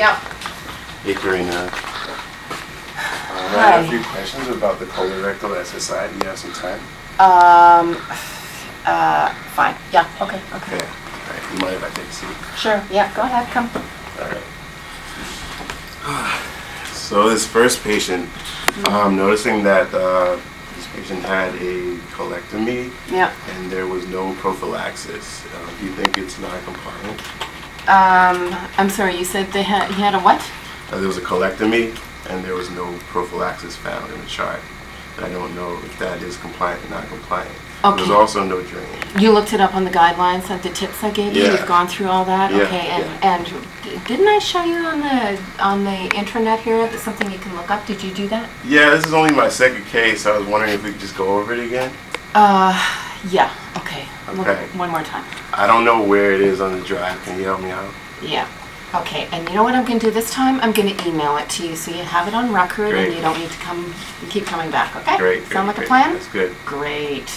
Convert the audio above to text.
Yep. Hey Karina. Um, I have a few questions about the colorectal SSI. Do you have some time? Um, uh, fine. Yeah, okay, Okay. okay. All right. You mind if I take a seat? Sure, yeah, go ahead, come. All right. So this first patient, I'm noticing that uh, this patient had a colectomy Yeah. and there was no prophylaxis. Uh, do you think it's non-compliant? Um, I'm sorry, you said they had, he had a what? Uh, there was a colectomy and there was no prophylaxis found in the chart. I don't know if that is compliant or not compliant. Okay. There's also no drain. You looked it up on the guidelines and the tips I gave you? Yeah. You've gone through all that? Yeah, Okay, and, and didn't I show you on the, on the intranet here, that's something you can look up? Did you do that? Yeah, this is only my second case. I was wondering if we could just go over it again. Uh, yeah, okay. Look Okay. One more time. I don't know where it is on the drive. Can you help me out? Yeah. Okay, and you know what I'm gonna do this time? I'm gonna email it to you so you have it on record and you don't need to come, keep coming back, okay? Great. great Sound like a great. plan? That's good. Great.